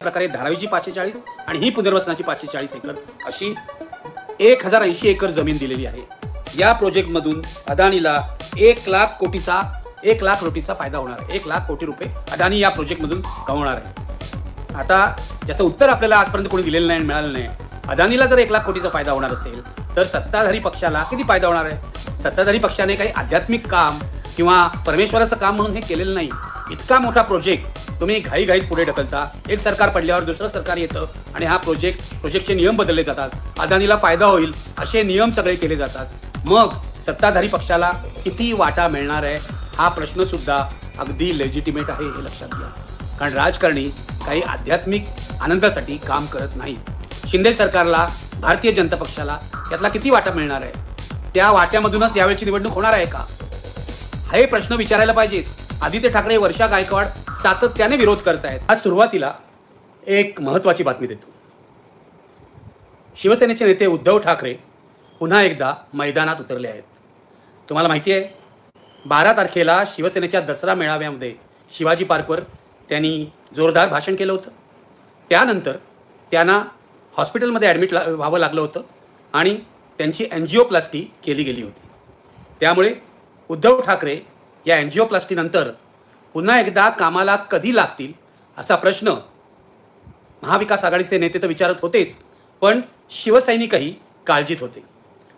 प्रकारे धारावीची पाचशे चाळीस आणि ही पुनर्वसनाची पाचशे चाळीस एकर अशी एक हजार ऐंशी एकर जमीन दिलेली आहे. या प्रोजेक्टमधून अदानीला एक लाख कोटीचा एक लाख कोटीचा फायदा होणार आहे. एक लाख कोटी रुपये अदानी या प्रोजेक्टमधून कमवणार आहे. आता त्याचं उत्तर आपल्याला आजपर्यंत कोणी दिलेलं नाही मिळालं नाही. अदानीला जर एक लाख कोटीचा फायदा होणार असेल तर सत्ताधारी पक्षाला किती फायदा होणार आहे? सत्ताधारी पक्षाने काही आध्यात्मिक काम किंवा परमेश्वराचं काम म्हणून हे केलेलं नाही. इतका मोठा प्रोजेक्ट तुम्ही घाईघाईत पुढे ढकलता. एक सरकार पडल्यावर दुसरं सरकार येतं आणि हा प्रोजेक्ट प्रोजेक्टचे नियम बदलले जातात. अदानीला फायदा होईल असे नियम सगळे केले जातात. मग सत्ताधारी पक्षाला किती वाटा मिळणार आहे? हा प्रश्न सुद्धा अगदी लेजिटिमेट आहे हे लक्षात घ्या. कारण राजकारणी काही आध्यात्मिक आनंदासाठी काम करत नाही. शिंदे सरकारला भारतीय जनता पक्षाला यातला किती वाटा मिळणार आहे? त्या वाट्यामधूनच यावेळची निवडणूक होणार आहे का? हे प्रश्न विचारायला पाहिजेत. आदित्य ठाकरे वर्षा गायकवाड सातत्याने विरोध करतायत. आज सुरुवातीला एक महत्वाची बातमी देतो. शिवसेनेचे नेते उद्धव ठाकरे पुन्हा एकदा मैदानात उतरले आहेत. तुम्हाला माहिती आहे बारा तारखेला शिवसेनेच्या दसरा मेळाव्यामध्ये शिवाजी पार्कवर त्यांनी जोरदार भाषण केलं होतं. त्यानंतर त्यांना हॉस्पिटलमध्ये ॲडमिट ला व्हावं लागलं होतं आणि त्यांची अँजिओप्लास्टी केली गेली होती. त्यामुळे उद्धव ठाकरे या अँजिओप्लास्टीनंतर पुन्हा एकदा कामाला कधी लागतील असा प्रश्न महाविकास आघाडीचे नेते तर विचारत होतेच पण शिवसैनिकही काळजीत होते.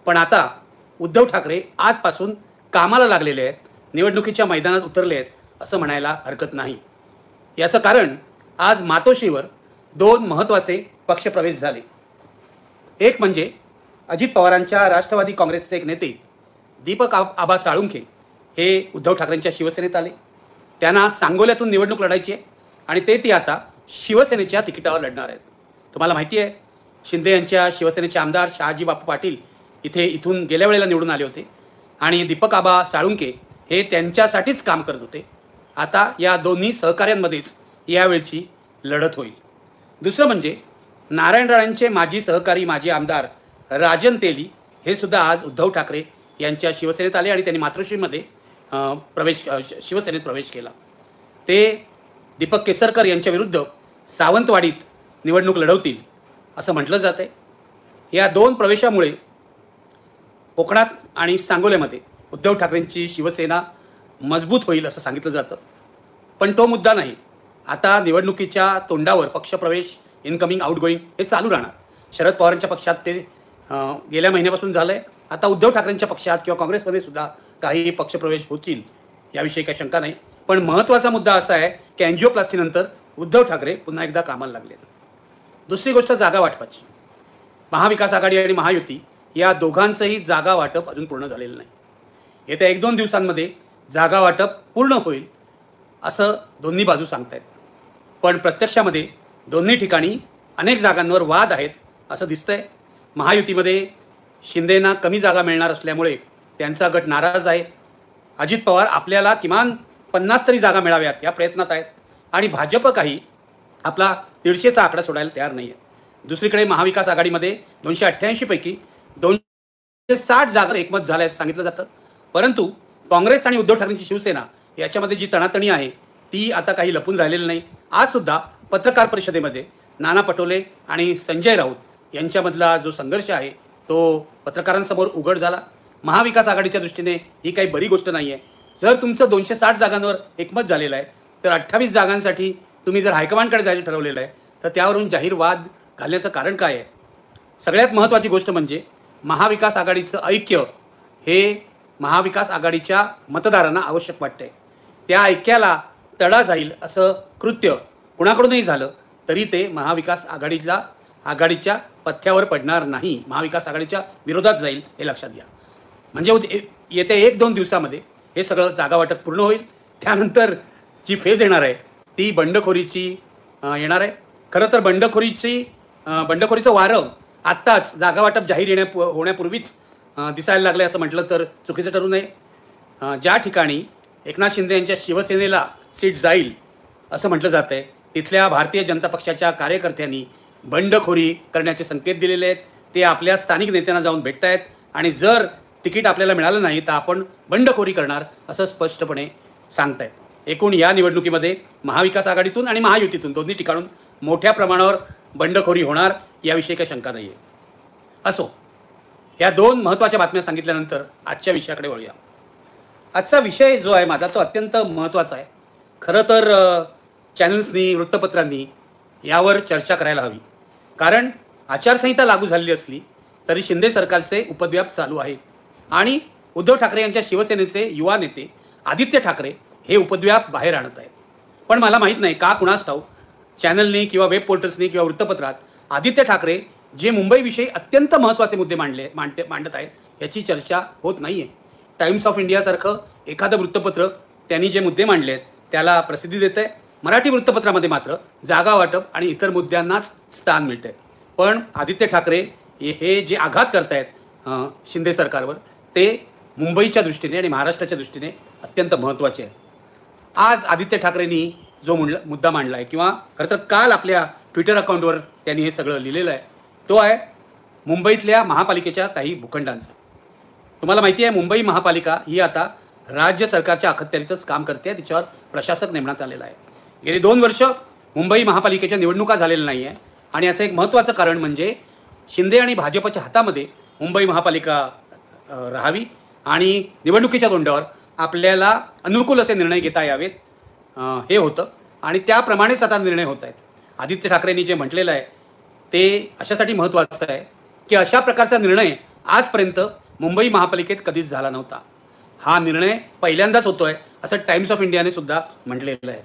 पण आता उद्धव ठाकरे आजपासून कामाला लागलेले आहेत निवडणुकीच्या मैदानात उतरले आहेत असं म्हणायला हरकत नाही. याचं कारण आज मातोश्रीवर दोन महत्त्वाचे पक्षप्रवेश झाले. एक म्हणजे अजित पवारांच्या राष्ट्रवादी काँग्रेसचे एक नेते दीपक आ- आबा साळुंखे हे उद्धव ठाकरेंच्या शिवसेनेत आले. त्यांना सांगोल्यातून निवडणूक लढायची आहे आणि ते ती आता शिवसेनेच्या तिकिटावर लढणार आहेत. तुम्हाला माहिती आहे शिंदे यांच्या शिवसेनेचे आमदार शहाजी बापू पाटील इथे इथून गेल्या वेळेला निवडून आले होते. आणि दीपक आबा साळुंके हे त्यांच्यासाठीच काम करत होते. आता या दोन्ही सहकाऱ्यांमध्येच यावेळची लढत होईल. दुसरं म्हणजे नारायण राणेंचे माजी सहकारी माजी आमदार राजन तेली हे सुद्धा आज उद्धव ठाकरे यांच्या शिवसेनेत आले आणि त्यांनी मातृश्रीमध्ये प्रवेश शिवसेनेत प्रवेश केला. ते दीपक केसरकर यांच्या विरुद्ध सावंतवाडीत निवडणूक लढवतील असं म्हटलं जात आहे. या दोन प्रवेशामुळे कोकणात आणि सांगोल्यामध्ये उद्धव ठाकरेंची शिवसेना मजबूत होईल असं सांगितलं जातं. पण तो मुद्दा नाही. आता निवडणुकीच्या तोंडावर पक्षप्रवेश इनकमिंग आउटगोईंग हे चालू राहणार. शरद पवारांच्या पक्षात ते गेल्या महिन्यापासून झालं आहे आता उद्धव ठाकरेंच्या पक्षात किंवा काँग्रेसमध्ये सुद्धा काही पक्षप्रवेश होतील याविषयी काही शंका नाही. पण महत्त्वाचा मुद्दा असा आहे की अँजिओप्लास्टीनंतर उद्धव ठाकरे पुन्हा एकदा कामाला लागले दुसरी गोष्ट जागा वाटपाची. महाविकास आघाडी आणि महायुती या दोघांचंही जागा वाटप अजून पूर्ण झालेलं नाही. येत्या एक दोन दिवसांमध्ये जागा वाटप पूर्ण होईल असं दोन्ही बाजू सांगतायत. पण प्रत्यक्षामध्ये दोन्ही ठिकाणी अनेक जागांवर वाद आहेत असं दिसतंय. महायुतीमध्ये शिंदेना कमी जागा मिळणार असल्यामुळे त्यांचा गट नाराज आहे. अजित पवार आपल्याला किमान पन्नास तरी जागा मिळाव्यात या प्रयत्नात आहेत. आणि भाजप काही आपला दीडशेचा आकडा सोडायला तयार नाही आहे दुसरीकडे महाविकास आघाडीमध्ये दोनशे अठ्ठ्याऐंशीपैकी दोनशे साठ जागा एकमत झाल्या असं सांगितलं जातं. परंतु काँग्रेस आणि उद्धव ठाकरेंची शिवसेना याच्यामध्ये जी तणातणी आहे ती आता काही लपून राहिलेली नाही. आजसुद्धा पत्रकार परिषदेमध्ये नाना पटोले आणि संजय राऊत यांच्यामधला जो संघर्ष आहे तो पत्रकारांसमोर उघड झाला. महाविकास आघाडीच्या दृष्टीने ही काही बरी गोष्ट नाही आहे जर तुमचं दोनशे साठ जागांवर एकमत झालेलं आहे तर अठ्ठावीस जागांसाठी तुम्ही जर हायकमांडकडे जायचं ठरवलेलं आहे तर त्यावरून जाहीर वाद घालण्याचं कारण काय आहे? सगळ्यात महत्त्वाची गोष्ट म्हणजे महाविकास आघाडीचं ऐक्य हे महाविकास आघाडीच्या मतदारांना आवश्यक वाटते त्या ऐक्याला तडा जाईल असं कृत्य कुणाकडूनही झालं तरी ते महाविकास आघाडीला आघाडीच्या पथ्यावर पडणार नाही महाविकास आघाडीच्या विरोधात जाईल हे लक्षात घ्या. म्हणजे उद- येत्या एक दोन दिवसामध्ये हे सगळं जागा वाटप पूर्ण होईल. त्यानंतर जी फेज येणार आहे ती बंडखोरीची येणार आहे. खरं तर बंडखोरीची बंडखोरीचं वारं आत्ताच जागा वाटप जाहीर येण्या होण्यापूर्वीच दिसायला लागलं असं म्हटलं तर चुकीचं ठरू नये. ज्या ठिकाणी एकनाथ शिंदे यांच्या शिवसेनेला सीट जाईल असं म्हटलं जातं आहे तिथल्या भारतीय जनता पक्षाच्या कार्यकर्त्यांनी बंडखोरी करण्याचे संकेत दिलेले आहेत. ते आपल्या स्थानिक नेत्यांना जाऊन भेटत आहेत आणि जर तिकीट आपल्याला मिळालं नाही तर आपण बंडखोरी करणार असं स्पष्टपणे सांगतायत. एकूण या निवडणुकीमध्ये महाविकास आघाडीतून आणि महायुतीतून दोन्ही ठिकाणून मोठ्या प्रमाणावर बंडखोरी होणार याविषयी काही शंका नाही आहे असो या दोन महत्त्वाच्या बातम्या सांगितल्यानंतर आजच्या विषयाकडे वळूया. आजचा विषय जो आहे माझा तो अत्यंत महत्त्वाचा आहे. खरं तर चॅनल्सनी वृत्तपत्रांनी यावर चर्चा करायला हवी. कारण आचारसंहिता लागू झालेली असली तरी शिंदे सरकारचे उपद्व्याप चालू आहेत. आणि उद्धव ठाकरे यांच्या शिवसेनेचे युवा नेते आदित्य ठाकरे हे उपद्व्याप बाहेर आणत आहेत. पण मला माहीत नाही का कुणास ठाऊक चॅनलनी किंवा वेब पोर्टल्सनी किंवा वृत्तपत्रात आदित्य ठाकरे जे मुंबईविषयी अत्यंत महत्त्वाचे मुद्दे मांडले मांडते मांडत आहेत याची चर्चा होत नाही आहे टाइम्स ऑफ इंडियासारखं एखादं वृत्तपत्र त्यांनी जे मुद्दे मांडले आहेत त्याला प्रसिद्धी देत आहे मराठी वृत्तपत्रामध्ये मात्र जागा वाटप आणि इतर मुद्द्यांनाच स्थान मिळतं आहे पण आदित्य ठाकरे हे हे जे आघात करतायत शिंदे सरकारवर ते मुंबईच्या दृष्टीने आणि महाराष्ट्राच्या दृष्टीने अत्यंत महत्त्वाचे आहे आज आदित्य ठाकरेंनी जो म्हणला मुद्दा मांडला आहे किंवा खरं तर काल आपल्या ट्विटर अकाउंटवर त्यांनी हे सगळं लिहिलेलं आहे तो आहे मुंबईतल्या महापालिकेच्या काही भूखंडांचा. तुम्हाला माहिती आहे मुंबई महापालिका ही आता राज्य सरकारच्या अखत्यारीतच काम करते आहे तिच्यावर प्रशासक नेमण्यात आलेला आहे. गेली दोन वर्ष मुंबई महापालिकेच्या निवडणुका झालेल्या नाही आहे आणि याचं एक महत्त्वाचं कारण म्हणजे शिंदे आणि भाजपच्या हातामध्ये मुंबई महापालिका राहावी आणि निवडणुकीच्या तोंडावर आपल्याला अनुकूल असे निर्णय घेता यावेत. हे होतं. आणि त्याप्रमाणेच आता निर्णय होत आहेत. आदित्य ठाकरेंनी जे म्हटलेलं आहे ते अशासाठी महत्त्वाचं आहे की अशा प्रकारचा निर्णय आजपर्यंत मुंबई महापालिकेत कधीच झाला नव्हता. हा निर्णय पहिल्यांदाच होतो आहे असं टाइम्स ऑफ इंडियाने सुद्धा म्हटलेलं आहे.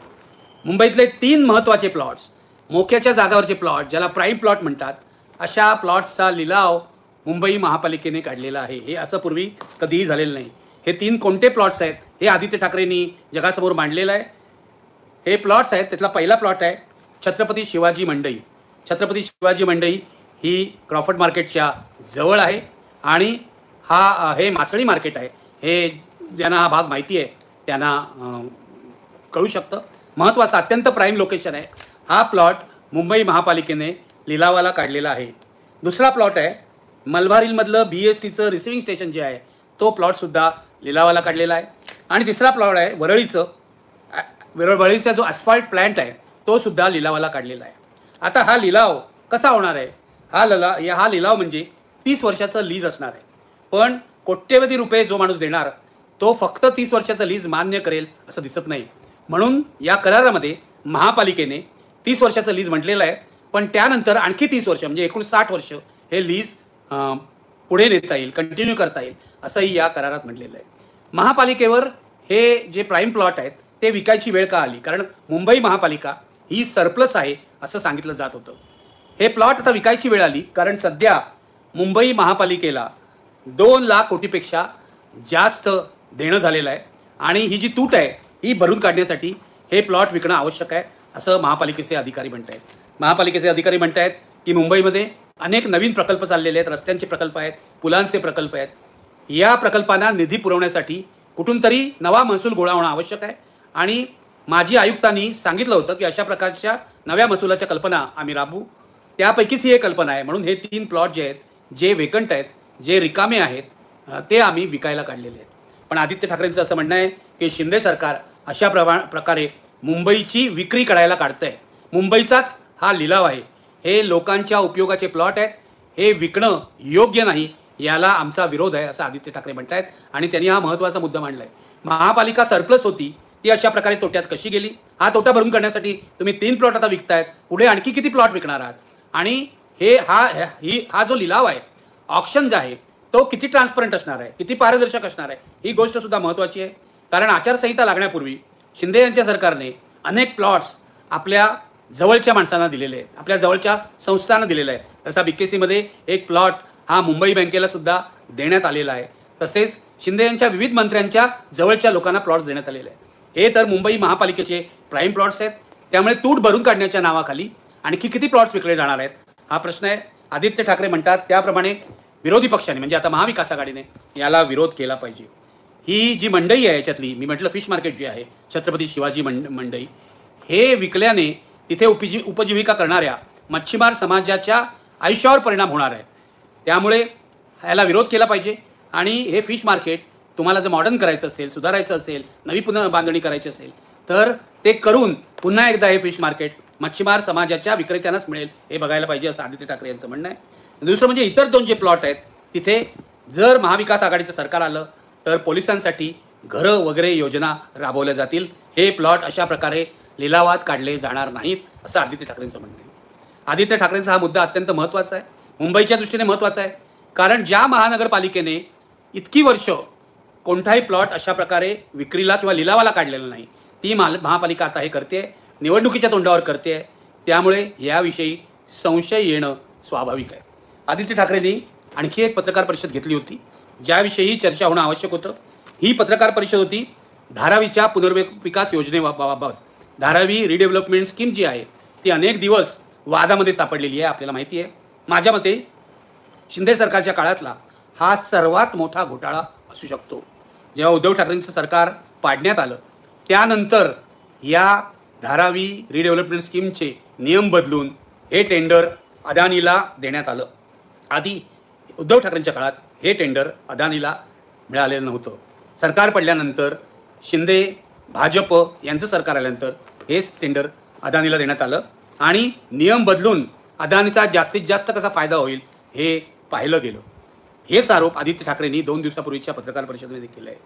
मुंबईतले तीन महत्त्वाचे प्लॉट्स मोक्याच्या जागावरचे प्लॉट ज्याला प्राईम प्लॉट म्हणतात अशा प्लॉट्सचा लिलाव मुंबई महापालिकेने काढलेला आहे. हे असं पूर्वी कधीही झालेलं नाही. हे तीन कोणते प्लॉट्स आहेत हे आदित्य ठाकरेंनी जगासमोर मांडलेलं आहे. हे प्लॉट्स आहेत त्यातला पहिला प्लॉट आहे छत्रपती शिवाजी मंडई. छत्रपती शिवाजी मंडई ही क्रॉफर्ड मार्केटच्या जवळ आहे आणि हा हे मासळी मार्केट आहे. हे ज्यांना हा भाग माहिती आहे त्यांना कळू शकतं. महत्त्वाचं अत्यंत प्राईम लोकेशन आहे. हा प्लॉट मुंबई महापालिकेने लिलावाला काढलेला आहे. दुसरा प्लॉट आहे मलबारीलमधलं बी एस टीचं रिसिव्हिंग स्टेशन जे आहे तो प्लॉटसुद्धा लिलावाला काढलेला आहे. आणि तिसरा प्लॉट आहे वरळीचं. ॲ- वरळीचा जो ॲस्फाल्ट प्लॅन्ट आहे तो सुद्धा लिलावाला काढलेला आहे. आता हा लिलाव कसा होणार आहे? हा लला या हा लिलाव म्हणजे तीस वर्षाचं लीज असणार आहे. पण कोट्यवधी रुपये जो माणूस देणार तो फक्त तीस वर्षाचं लीज मान्य करेल असं दिसत नाही. म्हणून या करारामध्ये महापालिकेने तीस वर्षाचं लीज म्हटलेलं आहे. पण त्यानंतर आणखी तीस वर्ष म्हणजे एकूण साठ वर्ष हे लीज पुढे नेता येईल कंटिन्यू करता येईल असंही या करारात म्हटलेलं आहे. महापालिकेवर हे जे प्राईम प्लॉट आहेत ते विकायची वेळ का आली? कारण मुंबई महापालिका ही सरप्लस आहे असं सांगितलं जात होतं. हे प्लॉट आता विकायची वेळ आली कारण सध्या मुंबई महापालिकेला दोन लाख कोटीपेक्षा जास्त देणं झालेलं आहे. आणि ही जी तूट आहे ही भरून काढण्यासाठी हे प्लॉट विकणं आवश्यक आहे असं महापालिकेचे अधिकारी म्हणत आहेत. महापालिकेचे अधिकारी म्हणत आहेत की मुंबईमध्ये अनेक नवीन प्रकल्प चाललेले आहेत रस्त्यांचे प्रकल्प आहेत पुलांचे प्रकल्प आहेत. या प्रकल्पांना निधी पुरवण्यासाठी कुठून तरी नवा महसूल गोळा होणं आवश्यक आहे. आणि माजी आयुक्तांनी सांगितलं होतं की अशा प्रकारच्या नव्या महसुलाच्या कल्पना आम्ही राबवू. त्यापैकीच ही एक कल्पना आहे म्हणून हे तीन प्लॉट जे आहेत जे वेकंट आहेत जे रिकामे आहेत ते आम्ही विकायला काढलेले आहेत. पण आदित्य ठाकरेंचं असं म्हणणं आहे की शिंदे सरकार अशा प्रमा प्रकारे मुंबईची विक्री करायला आहे मुंबईचाच हा लिलाव आहे. हे लोकांच्या उपयोगाचे प्लॉट आहेत. हे विकणं योग्य नाही याला आमचा विरोध आहे असं आदित्य ठाकरे म्हणत आहेत आणि त्यांनी हा महत्त्वाचा मुद्दा मांडला आहे महापालिका सरप्लस होती ती अशा प्रकारे तोट्यात कशी गेली? हा तोटा भरून करण्यासाठी तुम्ही तीन प्लॉट आता विकतायत. पुढे आणखी किती प्लॉट विकणार आहात? आणि हे हा ह्या- ही हा जो लिलाव आहे ऑप्शन जे आहे तो किती ट्रान्सपरंट असणार आहे? किती पारदर्शक असणार आहे? ही गोष्ट सुद्धा महत्त्वाची आहे. कारण आचारसंहिता लागण्यापूर्वी शिंदे यांच्या सरकारने अनेक प्लॉट्स आपल्या जवळच्या माणसांना दिलेले आहेत. आपल्या जवळच्या संस्थांना दिलेले आहे तसा बी के सीमध्ये एक प्लॉट हा मुंबई बँकेला सुद्धा देण्यात आलेला आहे. तसेच शिंदे यांच्या विविध मंत्र्यांच्या जवळच्या लोकांना प्लॉट्स देण्यात आलेले आहेत. हे तर मुंबई महापालिकेचे प्राईम प्लॉट्स आहेत. त्यामुळे तूट भरून काढण्याच्या नावाखाली आणखी किती प्लॉट्स विकले जाणार आहेत? हा प्रश्न आहे. आदित्य ठाकरे म्हणतात त्याप्रमाणे विरोधी पक्षाने म्हणजे आता महाविकास आघाडीने याला विरोध केला पाहिजे. ही जी मंडई आहे याच्यातली मी म्हटलं फिश मार्केट जी आहे छत्रपती शिवाजी मंड मंडई हे विकल्याने तिथे उपजी उपजीविका करणाऱ्या मच्छीमार समाजाच्या आयुष्यावर परिणाम होणार आहे. त्यामुळे ह्याला विरोध केला पाहिजे. आणि हे फिश मार्केट तुम्हाला जर मॉडर्न करायचं असेल सुधारायचं असेल नवी पुन्हा बांधणी करायची असेल तर ते करून पुन्हा एकदा हे फिश मार्केट मच्छीमार समाजाच्या विक्रेत्यांनाच मिळेल हे बघायला पाहिजे असं आदित्य ठाकरे यांचं म्हणणं आहे. दुसरं म्हणजे इतर दोन जे प्लॉट आहेत तिथे जर महाविकास आघाडीचं सरकार आलं तर पोलिसांसाठी घरं वगैरे योजना राबवल्या जातील. हे प्लॉट अशा प्रकारे लिलावात काढले जाणार नाहीत असं आदित्य ठाकरेंचं म्हणणं आहे. आदित्य ठाकरेंचा हा मुद्दा अत्यंत महत्त्वाचा आहे. मुंबईच्या दृष्टीने महत्त्वाचा आहे. कारण ज्या महानगरपालिकेने इतकी वर्ष कोणताही प्लॉट अशा प्रकारे विक्रीला किंवा लिलावाला काढलेला नाही ती माल महापालिका आता हे करते निवडणुकीच्या तोंडावर करते त्यामुळे याविषयी संशय येणं स्वाभाविक आहे. आदित्य ठाकरेंनी आणखी एक पत्रकार परिषद घेतली होती ज्याविषयी चर्चा होणं आवश्यक होतं. ही पत्रकार परिषद होती धारावीच्या पुनर्विकास योजनेबाबत धारावी रिडेव्हलपमेंट स्कीम जी आहे ती अनेक दिवस वादामध्ये सापडलेली आहे आपल्याला माहिती आहे. माझ्या मते शिंदे सरकारच्या काळातला हा सर्वात मोठा घोटाळा असू शकतो. जेव्हा उद्धव ठाकरेंचं सरकार पाडण्यात आलं त्यानंतर या धारावी रिडेव्हलपमेंट स्कीमचे नियम बदलून हे टेंडर अदानीला देण्यात आलं. आधी उद्धव ठाकरेंच्या काळात हे टेंडर अदानीला मिळालेलं नव्हतं. सरकार पडल्यानंतर शिंदे भाजप यांचं सरकार आल्यानंतर हेच टेंडर अदानीला देण्यात आलं. आणि नियम बदलून अदानीचा जास्तीत जास्त कसा फायदा होईल हे पाहिलं गेलं. हेच आरोप आदित्य ठाकरेंनी दोन दिवसापूर्वीच्या पत्रकार परिषदेमध्ये केलं आहे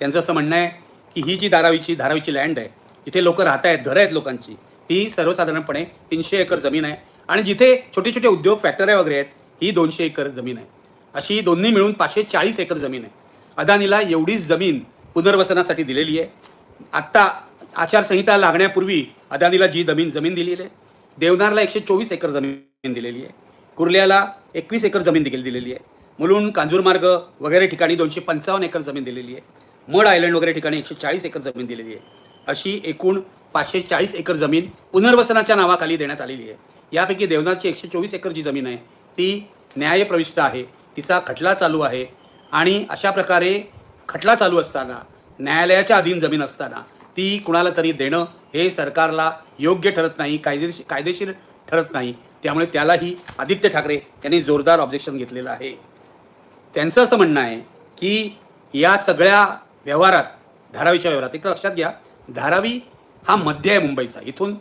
त्यांचं असं म्हणणं आहे की ही जी धारावीची धारावीची लँड आहे जिथे लोक राहत आहेत घरं आहेत लोकांची ती सर्वसाधारणपणे तीनशे एकर जमीन आहे. आणि जिथे छोटे छोटे उद्योग फॅक्टऱ्या वगैरे आहेत ही दोनशे एकर जमीन आहे. अशी दोन्ही मिळून पाचशे चाळीस एकर जमीन आहे. अदानीला एवढीच जमीन पुनर्वसनासाठी दिलेली आहे. आत्ता आचारसंहिता लागण्यापूर्वी अदानीला जी जमीन जमीन दिलेली आहे. देवनारला एकशे चोवीस एकर जमीन दिलेली आहे. कुर्ल्याला एकवीस एकर जमीन देखील दिलेली आहे. मुलुंड कांजूरमार्ग वगैरे ठिकाणी दोनशे पंचावन्न एकर जमीन दिलेली आहे. मड आयलंड वगैरे ठिकाणी एकशे चाळीस एकर जमीन दिलेली आहे. अशी एकूण पाचशे चाळीस एकर जमीन पुनर्वसनाच्या नावाखाली देण्यात आलेली आहे. यापैकी देवनारची एकशे चोवीस एकर जी जमीन आहे ती न्यायप्रविष्ट आहे तिचा खटला चालू आहे आणि अशा प्रकारे खटला चालू असताना न्यायालयाच्या अधीन जमीन असताना ती कुणाला तरी देणं हे सरकारला योग्य ठरत नाही कायदेशीर कायदेशीर ठरत नाही. त्यामुळे त्यालाही आदित्य ठाकरे यांनी जोरदार ऑब्जेक्शन घेतलेलं आहे. त्यांचं असं म्हणणं आहे की या सगळ्या व्यवहारात धारावीच्या व्यवहारात एक लक्षात घ्या धारावी हा मध्य आहे मुंबईचा. इथून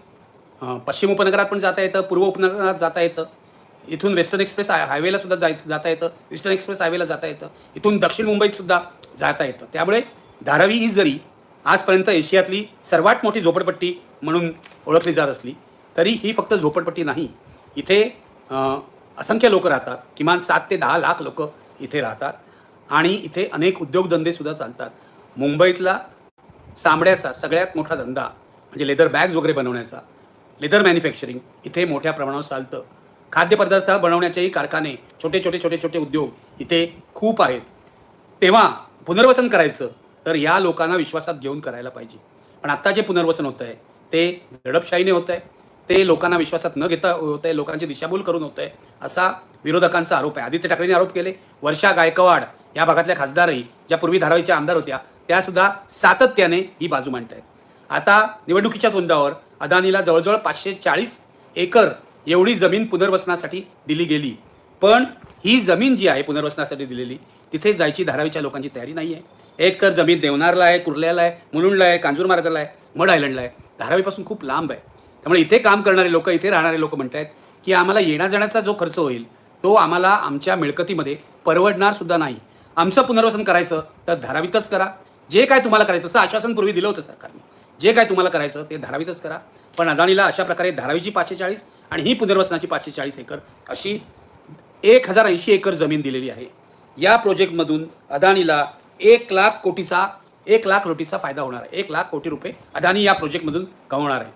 पश्चिम उपनगरात पण जाता येतं पूर्व उपनगरात जाता येतं. इथून वेस्टर्न एक्सप्रेस हायवेला सुद्धा जाय जाता येतं. ईस्टर्न एक्सप्रेस हायवेला जाता येतं. इथून दक्षिण मुंबईत सुद्धा जाता येतं. त्यामुळे धारावी ही जरी आजपर्यंत एशियातली सर्वात मोठी झोपडपट्टी म्हणून ओळखली जात असली तरी ही फक्त झोपडपट्टी नाही. इथे असंख्य लोक राहतात. किमान सात ते दहा लाख लोक इथे राहतात. आणि इथे अनेक उद्योगधंदेसुद्धा चालतात. मुंबईतला चामड्याचा सगळ्यात मोठा धंदा म्हणजे लेदर बॅग्स वगैरे बनवण्याचा लेदर मॅन्युफॅक्चरिंग इथे मोठ्या प्रमाणावर चालतं. खाद्यपदार्थ बनवण्याचेही कारखाने छोटे छोटे छोटे छोटे उद्योग इथे खूप आहेत. तेव्हा पुनर्वसन करायचं तर या लोकांना विश्वासात घेऊन करायला पाहिजे. पण आत्ता जे पुनर्वसन होतं आहे ते दडपशाहीने होत आहे ते लोकांना विश्वासात न घेता होत आहे लोकांची दिशाभूल करून होत आहे असा विरोधकांचा आरोप आहे. आदित्य ठाकरेंनी आरोप केले वर्षा गायकवाड या भागातल्या खासदारही ज्या पूर्वी धारावीच्या आमदार होत्या त्यासुद्धा सातत्याने ही बाजू मांडत आहेत आता निवडणुकीच्या तोंडावर अदानीला जवळजवळ पाचशे चाळीस एकर एवढी जमीन पुनर्वसनासाठी दिली गेली. पण ही जमीन जी आहे पुनर्वसनासाठी दिलेली तिथे जायची धारावीच्या लोकांची तयारी नाही आहे एक तर जमीन देवनारला आहे कुर्ल्याला आहे मुलुंडला आहे कांजूरमार्गला आहे मड आयलंडला आहे. धारावीपासून खूप लांब आहे. त्यामुळे इथे काम करणारे लोक इथे राहणारे लोक म्हणत आहेत की आम्हाला येण्या जाण्याचा जो खर्च होईल तो आम्हाला आमच्या मिळकतीमध्ये परवडणार सुद्धा नाही. आमचं पुनर्वसन करायचं तर धारावीतच करा. जे काय तुम्हाला करायचं तसं आश्वासन पूर्वी दिलं होतं सरकारने. जे काय तुम्हाला करायचं ते धारावीतच करा. पण अदानीला अशा प्रकारे धारावीची पाचशे चाळीस आणि ही पुनर्वसनाची पाचशे चाळीस एकर अशी एक हजार ऐंशी एकर जमीन दिलेली आहे. या प्रोजेक्टमधून अदानीला एक लाख कोटीचा एक लाख कोटीचा फायदा होणार आहे. एक लाख कोटी रुपये अदानी या प्रोजेक्टमधून कमवणार आहे.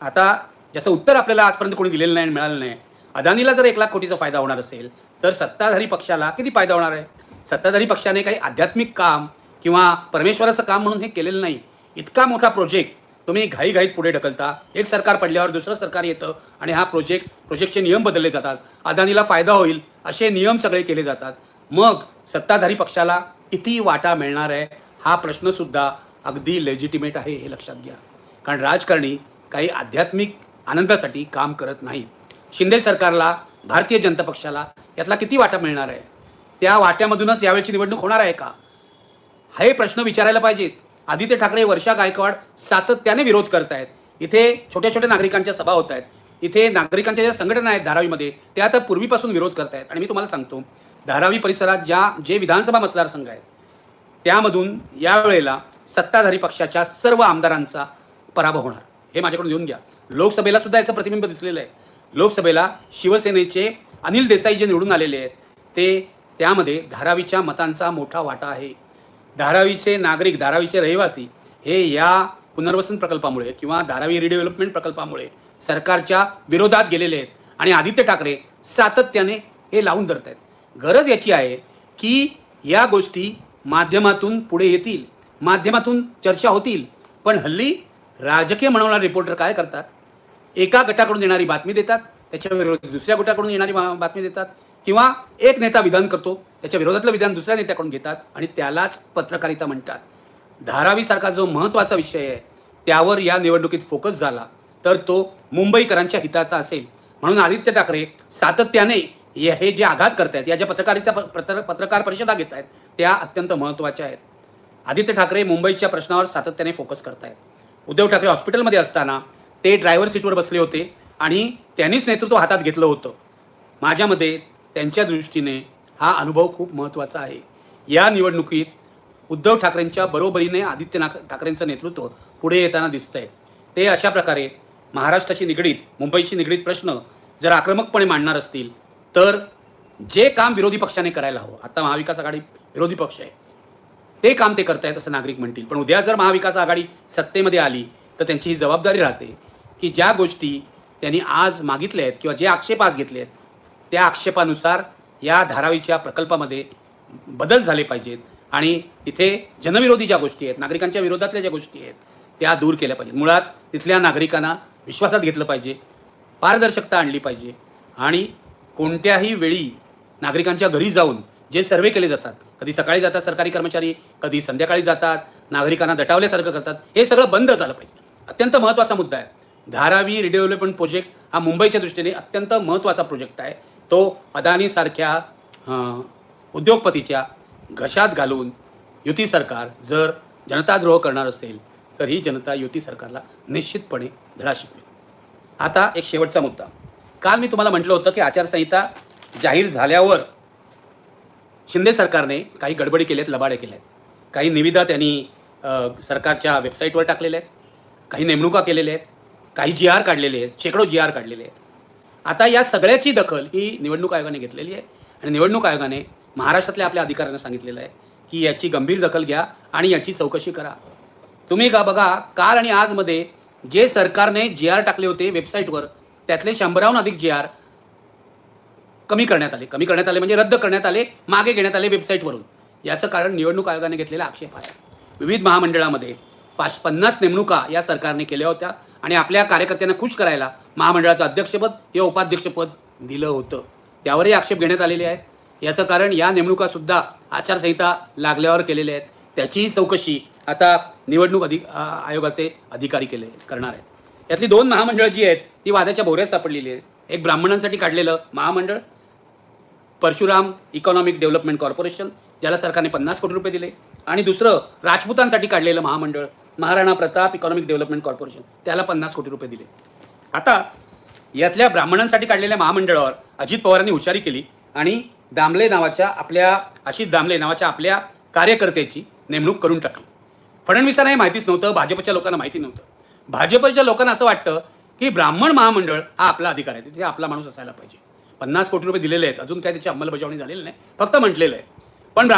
आता ज्याचं उत्तर आपल्याला आजपर्यंत कोणी दिलेलं नाही मिळालं नाही अदानीला जर एक लाख कोटीचा फायदा होणार असेल तर सत्ताधारी पक्षाला किती फायदा होणार आहे? सत्ताधारी पक्षाने काही आध्यात्मिक काम किंवा परमेश्वराचं काम म्हणून हे केलेलं नाही. इतका मोठा प्रोजेक्ट तुम्ही घाईघाईत पुढे ढकलता. एक सरकार पडल्यावर दुसरं सरकार येतं आणि हा प्रोजेक्ट प्रोजेक्टचे नियम बदलले जातात. अदानीला फायदा होईल असे नियम सगळे केले जातात. मग सत्ताधारी पक्षाला किती वाटा मिळणार आहे? हा प्रश्नसुद्धा अगदी लेजिटिमेट आहे हे लक्षात घ्या. कारण राजकारणी काही आध्यात्मिक आनंदासाठी काम करत नाहीत. शिंदे सरकारला भारतीय जनता पक्षाला यातला किती वाटा मिळणार आहे? त्या वाट्यामधूनच यावेळची निवडणूक होणार आहे का? हे प्रश्न विचारायला पाहिजेत. आदित्य ठाकरे वर्षा गायकवाड सातत्याने विरोध करतायत. इथे छोट्या छोट्या नागरिकांच्या सभा होत आहेत इथे नागरिकांच्या ज्या संघटना आहेत धारावीमध्ये त्या आता पूर्वीपासून विरोध करत आहेत आणि मी तुम्हाला सांगतो धारावी परिसरात ज्या जे विधानसभा मतदारसंघ आहेत त्यामधून यावेळेला सत्ताधारी पक्षाच्या सर्व आमदारांचा पराभव होणार. हे माझ्याकडून लिहून घ्या. लोकसभेला सुद्धा याचं प्रतिबिंब दिसलेलं आहे. लोकसभेला शिवसेनेचे अनिल देसाई जे निवडून आलेले आहेत ते त्यामध्ये धारावीच्या मतांचा मोठा वाटा आहे. धारावीचे नागरिक धारावीचे रहिवासी हे या पुनर्वसन प्रकल्पामुळे किंवा धारावी रिडेव्हलपमेंट प्रकल्पामुळे सरकारच्या विरोधात गेलेले आहेत. आणि आदित्य ठाकरे सातत्याने हे लावून धरत आहेत. गरज याची आहे की या गोष्टी माध्यमातून पुढे येतील माध्यमातून चर्चा होतील. पण हल्ली राजकीय म्हणवणारे रिपोर्टर काय करतात? एका गटाकडून येणारी बातमी देतात त्याच्या विरोधात दुसऱ्या गटाकडून येणारी बातमी देतात. किंवा एक नेता विधान करतो त्याच्या विरोधातलं विधान दुसऱ्या नेत्याकडून घेतात आणि त्यालाच पत्रकारिता म्हणतात. धारावीसारखा जो महत्त्वाचा विषय आहे त्यावर या निवडणुकीत फोकस झाला तर तो मुंबईकरांच्या हिताचा असेल. म्हणून आदित्य ठाकरे सातत्याने हे हे जे आघात करतायत या ज्या पत्रकारिता पत्र पत्रकार परिषदा घेत आहेत त्या अत्यंत महत्त्वाच्या आहेत. आदित्य ठाकरे मुंबईच्या प्रश्नावर सातत्याने फोकस करतायत. उद्धव ठाकरे हॉस्पिटलमध्ये असताना ते ड्रायव्हर सीटवर बसले होते आणि त्यांनीच नेतृत्व हातात घेतलं होतं. माझ्या मते त्यांच्या दृष्टीने हा अनुभव खूप महत्त्वाचा आहे. या निवडणुकीत उद्धव ठाकरेंच्या बरोबरीने आदित्यनाथ ठाकरेंचं नेतृत्व पुढे येताना दिसतंय. ते अशा प्रकारे महाराष्ट्राशी निगडीत मुंबईशी निगडीत प्रश्न जर आक्रमकपणे मांडणार असतील तर जे काम विरोधी पक्षाने करायला हवं आता महाविकास आघाडी विरोधी पक्ष आहे. ते काम ते करतायत असं नागरिक म्हणतील. पण उद्या जर महाविकास आघाडी सत्तेमध्ये आली तर त्यांची ही जबाबदारी राहते की ज्या गोष्टी त्यांनी आज मागितल्या आहेत किंवा जे आक्षेप आज घेतले आहेत त्या आक्षेपानुसार या धारावीच्या प्रकल्पामध्ये बदल झाले पाहिजेत आणि तिथे जनविरोधी ज्या गोष्टी आहेत नागरिकांच्या विरोधातल्या ज्या गोष्टी आहेत त्या दूर केल्या पाहिजेत. मुळात तिथल्या नागरिकांना विश्वासात घेतलं पाहिजे पारदर्शकता आणली पाहिजे आणि कोणत्याही वेळी नागरिकांच्या घरी जाऊन जे सर्वे केले जातात कधी सकाळी जातात सरकारी कर्मचारी कधी संध्याकाळी जातात नागरिकांना दटावल्यासारखं करतात हे सगळं बंद झालं पाहिजे. अत्यंत महत्त्वाचा मुद्दा आहे. धारावी रिडेव्हलपमेंट प्रोजेक्ट हा मुंबईच्या दृष्टीने अत्यंत महत्त्वाचा प्रोजेक्ट आहे. तो अदानीसारख्या उद्योगपतीच्या घशात घालून युती सरकार जर जनताद्रोह करणार असेल तर ही जनता युती सरकारला निश्चितपणे धडा शिकवेल. आता एक शेवटचा मुद्दा. काल मी तुम्हाला म्हटलं होतं की आचारसंहिता जाहीर झाल्यावर शिंदे सरकारने काही गडबडी केल्यात लबाडे केल्या आहेत काही निविदा त्यांनी सरकारच्या वेबसाईटवर टाकलेल्या आहेत. काही नेमणुका केलेल्या आहेत. काही जी आर काढलेले आहेत. शेकडो जी आर काढलेले आहेत. आता या सगळ्याची दखल ही निवडणूक आयोगाने घेतलेली आहे. आणि निवडणूक आयोगाने महाराष्ट्रातल्या आपल्या अधिकाऱ्यांना सांगितलेलं आहे की याची गंभीर दखल घ्या आणि याची चौकशी करा. तुम्ही का बघा काल आणि आजमध्ये जे सरकारने जी आर टाकले होते वेबसाईटवर त्यातले शंभराहून अधिक जी आर कमी करण्यात आले. कमी करण्यात आले म्हणजे रद्द करण्यात आले मागे घेण्यात आले वेबसाईटवरून. याचं कारण निवडणूक आयोगाने घेतलेला आक्षेप आहे. विविध महामंडळामध्ये पाच पन्नास नेमणुका या सरकारने केल्या होत्या आणि आपल्या कार्यकर्त्यांना खुश करायला महामंडळाचं अध्यक्षपद किंवा उपाध्यक्षपद दिलं होतं. त्यावरही आक्षेप घेण्यात आलेले आहेत. याचं कारण या नेमणुकासुद्धा आचारसंहिता लागल्यावर केलेल्या आहेत. त्याचीही चौकशी आता निवडणूक अधिक आयोगाचे अधिकारी केले करणार आहेत. यातली दोन महामंडळं जी आहेत ती वादाच्या भोवऱ्यात सापडलेली आहेत. एक ब्राह्मणांसाठी काढलेलं महामंडळ परशुराम इकॉनॉमिक डेव्हलपमेंट कॉर्पोरेशन ज्याला सरकारने पन्नास कोटी रुपये दिले. आणि दुसरं राजपूतांसाठी काढलेलं महामंडळ Maharana Pratap economic development corporation त्याला पन्नास कोटी रुपये दिले. आता यातल्या ब्राह्मणांसाठी काढलेल्या महामंडळावर अजित पवारांनी हुशारी केली आणि दामले नावाच्या आपल्या आशिष दामले नावाच्या आपल्या कार्यकर्त्याची नेमणूक करून टाकली. फडणवीसांना हे माहितीच नव्हतं भाजपच्या लोकांना माहिती नव्हतं. भाजपच्या लोकांना असं वाटतं की ब्राह्मण महामंडळ हा आपला अधिकार आहे तिथे आपला माणूस असायला पाहिजे. पन्नास कोटी रुपये दिलेले आहेत अजून काय त्याची अंमलबजावणी झालेली नाही फक्त म्हटलेलं आहे. पण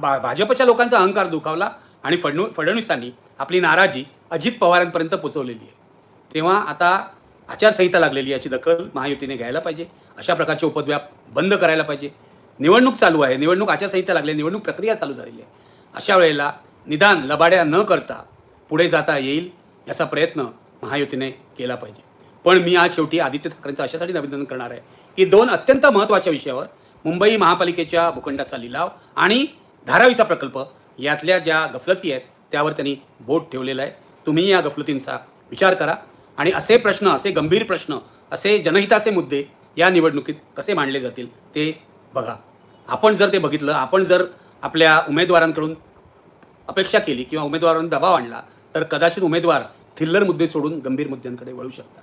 भाजपच्या लोकांचा अहंकार दुखावला आणि फडणू फडणवीसांनी आपली नाराजी अजित पवारांपर्यंत पोचवलेली आहे. तेव्हा आता आचारसंहिता लागलेली याची दखल महायुतीने घ्यायला पाहिजे. अशा प्रकारचे उपद्व्याप बंद करायला पाहिजे. निवडणूक चालू आहे निवडणूक आचारसंहिता लागली निवडणूक प्रक्रिया चालू झालेली आहे. अशा वेळेला निदान लबाड्या न करता पुढे जाता येईल याचा प्रयत्न महायुतीने केला पाहिजे. पण मी आज शेवटी आदित्य ठाकरेंचं अशासाठी अभिनंदन करणार आहे की दोन अत्यंत महत्त्वाच्या विषयावर मुंबई महापालिकेच्या भूखंडाचा लिलाव आणि धारावीचा प्रकल्प यातल्या ज्या गफलती आहेत त्यावर त्यांनी बोट ठेवलेलं आहे. तुम्ही या गफलतींचा विचार करा. आणि असे प्रश्न असे गंभीर प्रश्न असे जनहिताचे मुद्दे या निवडणुकीत कसे मांडले जातील ते बघा. आपण जर ते बघितलं आपण जर आपल्या उमेदवारांकडून अपेक्षा केली किंवा उमेदवारांनी दबाव आणला तर कदाचित उमेदवार थिल्लर मुद्दे सोडून गंभीर मुद्द्यांकडे वळू शकतात.